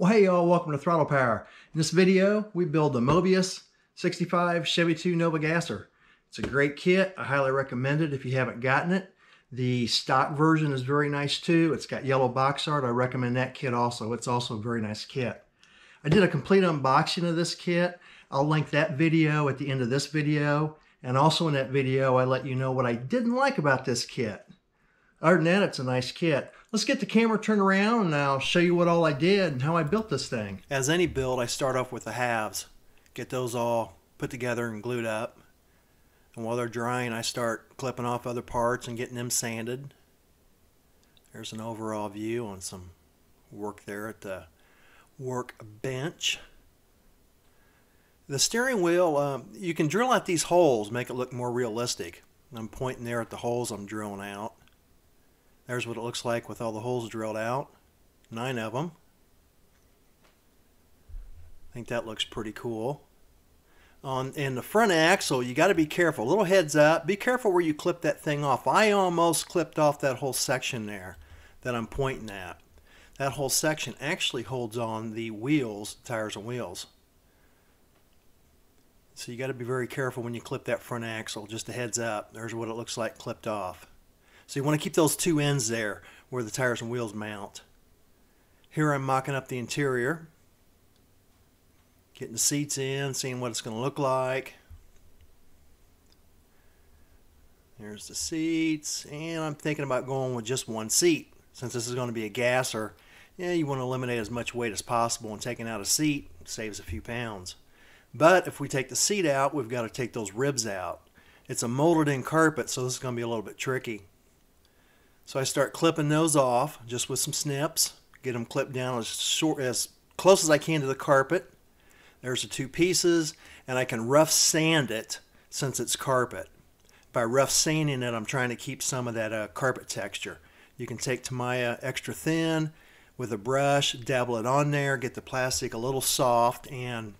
Well, hey y'all, welcome to Throttle Power. In this video, we build the Moebius 65 Chevy 2 Nova Gasser. It's a great kit. I highly recommend it if you haven't gotten it. The stock version is very nice too. It's got yellow box art. I recommend that kit also. It's also a very nice kit. I did a complete unboxing of this kit. I'll link that video at the end of this video. And also in that video, I let you know what I didn't like about this kit. Other than that, it's a nice kit. Let's get the camera turned around and I'll show you what all I did and how I built this thing. As any build, I start off with the halves. Get those all put together and glued up. And while they're drying, I start clipping off other parts and getting them sanded. There's an overall view on some work there at the workbench. The steering wheel, um, you can drill out these holes, make it look more realistic. I'm pointing there at the holes I'm drilling out. There's what it looks like with all the holes drilled out. Nine of them. I think that looks pretty cool. On in the front axle, you got to be careful. Little heads up. Be careful where you clip that thing off. I almost clipped off that whole section there that I'm pointing at. That whole section actually holds on the wheels, tires and wheels. So you got to be very careful when you clip that front axle. Just a heads up. There's what it looks like clipped off. So you want to keep those two ends there where the tires and wheels mount. Here I'm mocking up the interior. Getting the seats in, seeing what it's going to look like. There's the seats, and I'm thinking about going with just one seat. Since this is going to be a gasser, yeah, you want to eliminate as much weight as possible, and taking out a seat saves a few pounds. But if we take the seat out, we've got to take those ribs out. It's a molded in carpet, so this is going to be a little bit tricky. So I start clipping those off just with some snips. Get them clipped down as short as close as I can to the carpet. There's the two pieces, and I can rough sand it since it's carpet. By rough sanding it, I'm trying to keep some of that uh, carpet texture. You can take Tamiya extra thin with a brush, dabble it on there, get the plastic a little soft, and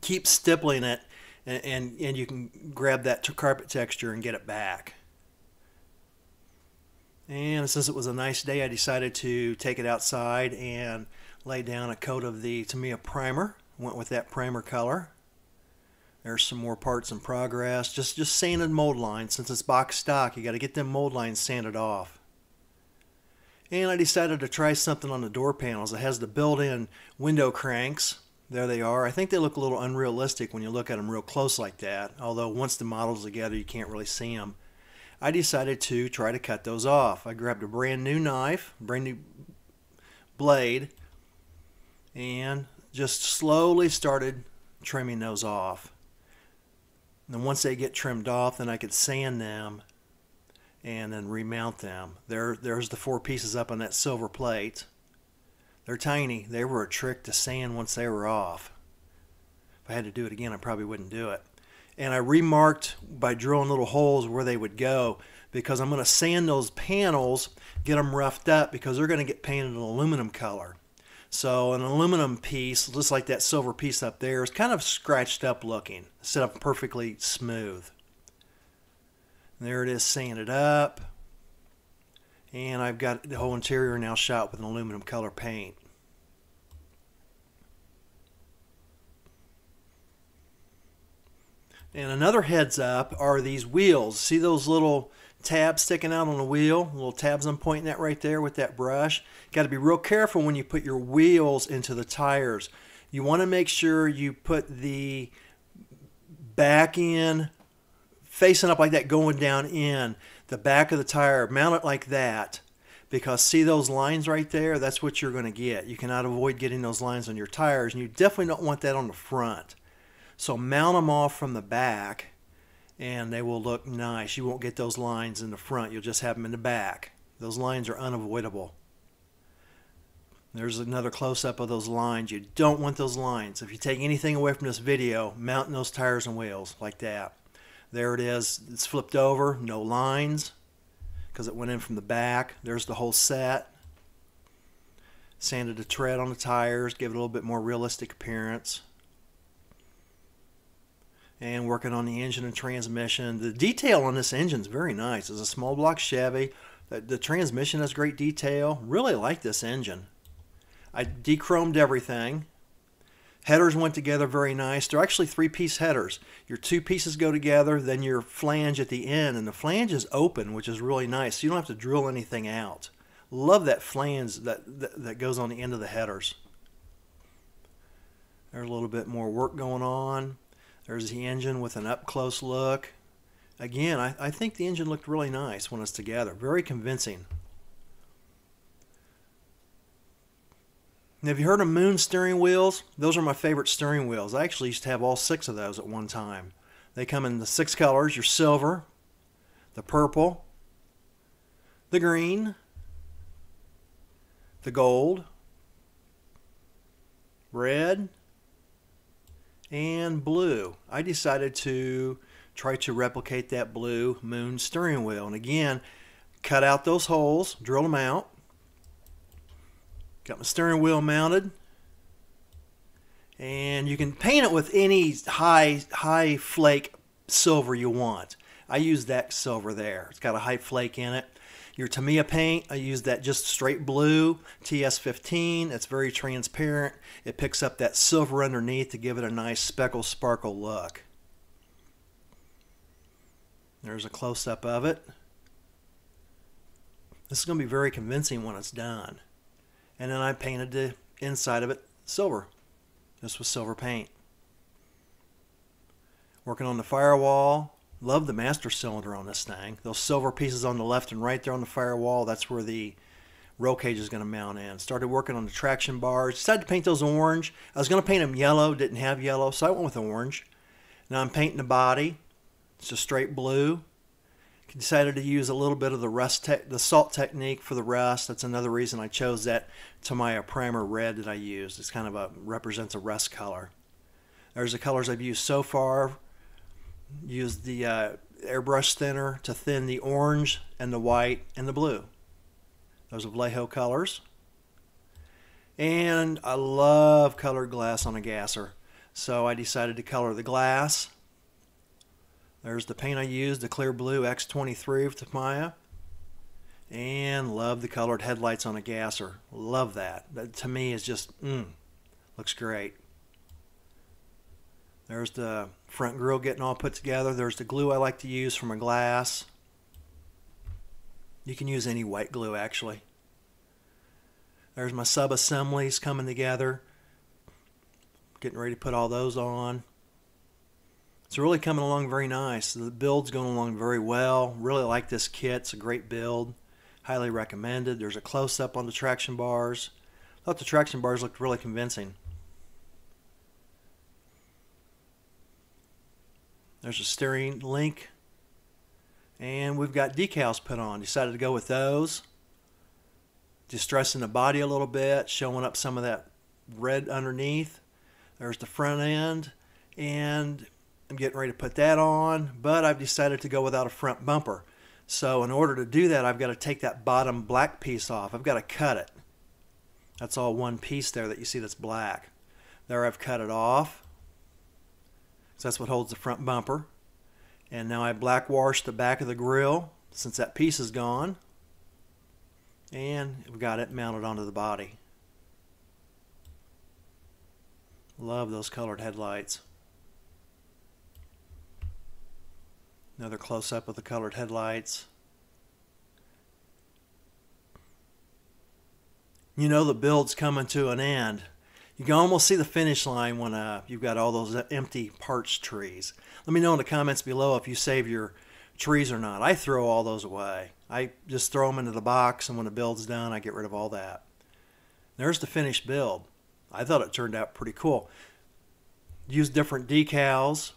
keep stippling it, and, and, and you can grab that carpet texture and get it back. And since it was a nice day, I decided to take it outside and lay down a coat of the Tamiya primer. Went with that primer color. There's some more parts in progress. Just just sanded mold lines. Since it's box stock, you got to get them mold lines sanded off. And I decided to try something on the door panels. It has the built-in window cranks. There they are. I think they look a little unrealistic when you look at them real close like that. Although once the model's together, you can't really see them. I decided to try to cut those off. I grabbed a brand new knife, brand new blade, and just slowly started trimming those off. And once they get trimmed off, then I could sand them and then remount them. There, there's the four pieces up on that silver plate. They're tiny. They were a trick to sand once they were off. If I had to do it again, I probably wouldn't do it and I remarked by drilling little holes where they would go because I'm going to sand those panels, get them roughed up because they're going to get painted an aluminum color. So an aluminum piece, just like that silver piece up there, is kind of scratched up looking instead of perfectly smooth. There it is sanded up. And I've got the whole interior now shot with an aluminum color paint. And another heads up are these wheels. See those little tabs sticking out on the wheel? Little tabs I'm pointing at right there with that brush. Got to be real careful when you put your wheels into the tires. You want to make sure you put the back in facing up like that going down in the back of the tire. Mount it like that because see those lines right there? That's what you're going to get. You cannot avoid getting those lines on your tires and you definitely don't want that on the front. So mount them off from the back and they will look nice. You won't get those lines in the front. You'll just have them in the back. Those lines are unavoidable. There's another close-up of those lines. You don't want those lines. If you take anything away from this video, mounting those tires and wheels like that. There it is. It's flipped over. No lines because it went in from the back. There's the whole set. Sanded a tread on the tires, give it a little bit more realistic appearance and working on the engine and transmission. The detail on this engine is very nice. It's a small block Chevy. The, the transmission has great detail. Really like this engine. I dechromed everything. Headers went together very nice. They're actually three piece headers. Your two pieces go together, then your flange at the end, and the flange is open, which is really nice. So you don't have to drill anything out. Love that flange that, that, that goes on the end of the headers. There's a little bit more work going on. There's the engine with an up close look. Again, I, I think the engine looked really nice when it's together. Very convincing. have you heard of Moon steering wheels? Those are my favorite steering wheels. I actually used to have all six of those at one time. They come in the six colors your silver, the purple, the green, the gold, red, and blue. I decided to try to replicate that blue moon steering wheel. And again, cut out those holes, drill them out. Got my steering wheel mounted. And you can paint it with any high high flake silver you want. I use that silver there. It's got a high flake in it. Your Tamiya paint, I use that just straight blue, TS15. It's very transparent. It picks up that silver underneath to give it a nice speckle sparkle look. There's a close-up of it. This is going to be very convincing when it's done. And then I painted the inside of it silver. This was silver paint. Working on the firewall, Love the master cylinder on this thing. Those silver pieces on the left and right there on the firewall, that's where the roll cage is going to mount in. Started working on the traction bars. Decided to paint those orange. I was going to paint them yellow, didn't have yellow, so I went with orange. Now I'm painting the body. It's a straight blue. Decided to use a little bit of the rust, te- the salt technique for the rust. That's another reason I chose that Tamiya primer red that I used. It's kind of a represents a rust color. There's the colors I've used so far Use the uh, airbrush thinner to thin the orange and the white and the blue. Those are Vallejo colors. And I love colored glass on a gasser. So I decided to color the glass. There's the paint I used, the clear blue X23 with Tamiya. And love the colored headlights on a gasser. Love that. That to me is just, mm, looks great. There's the front grill getting all put together. There's the glue I like to use for my glass. You can use any white glue actually. There's my sub assemblies coming together. Getting ready to put all those on. It's really coming along very nice. The build's going along very well. Really like this kit. It's a great build. Highly recommended. There's a close up on the traction bars. Thought the traction bars looked really convincing. There's a steering link. And we've got decals put on. Decided to go with those. Distressing the body a little bit, showing up some of that red underneath. There's the front end. And I'm getting ready to put that on, but I've decided to go without a front bumper. So in order to do that, I've got to take that bottom black piece off. I've got to cut it. That's all one piece there that you see that's black. There I've cut it off. So that's what holds the front bumper. And now I black wash the back of the grill since that piece is gone. And we've got it mounted onto the body. Love those colored headlights. Another close up of the colored headlights. You know the build's coming to an end you can almost see the finish line when uh, you've got all those empty parts trees. Let me know in the comments below if you save your trees or not. I throw all those away. I just throw them into the box, and when the build's done, I get rid of all that. There's the finished build. I thought it turned out pretty cool. Use different decals,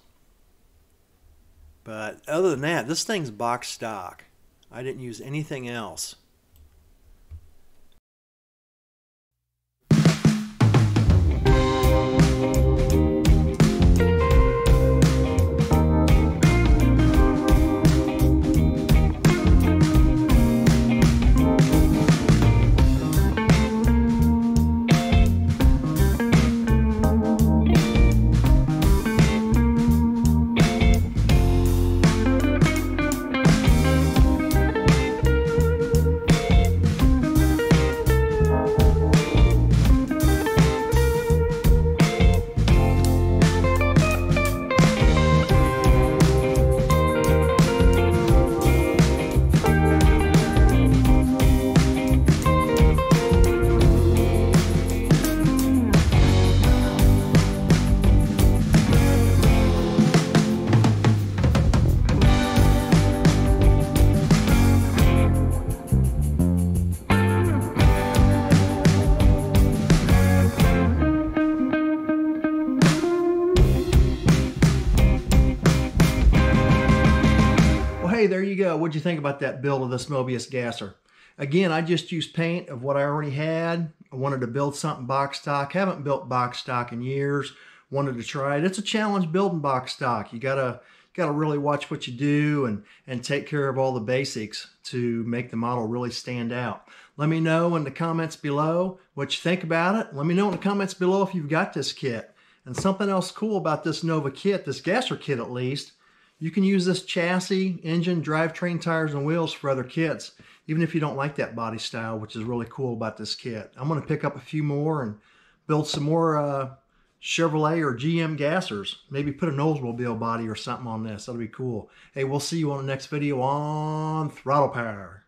but other than that, this thing's box stock. I didn't use anything else. What'd you think about that build of this Moebius gasser? Again, I just used paint of what I already had. I wanted to build something box stock. Haven't built box stock in years. Wanted to try it. It's a challenge building box stock. You gotta gotta really watch what you do and and take care of all the basics to make the model really stand out. Let me know in the comments below what you think about it. Let me know in the comments below if you've got this kit. And something else cool about this Nova kit, this gasser kit at least, you can use this chassis, engine, drivetrain, tires, and wheels for other kits even if you don't like that body style, which is really cool about this kit. I'm going to pick up a few more and build some more uh, Chevrolet or GM gassers. Maybe put an Oldsmobile body or something on this. That'll be cool. Hey, we'll see you on the next video on Throttle Power.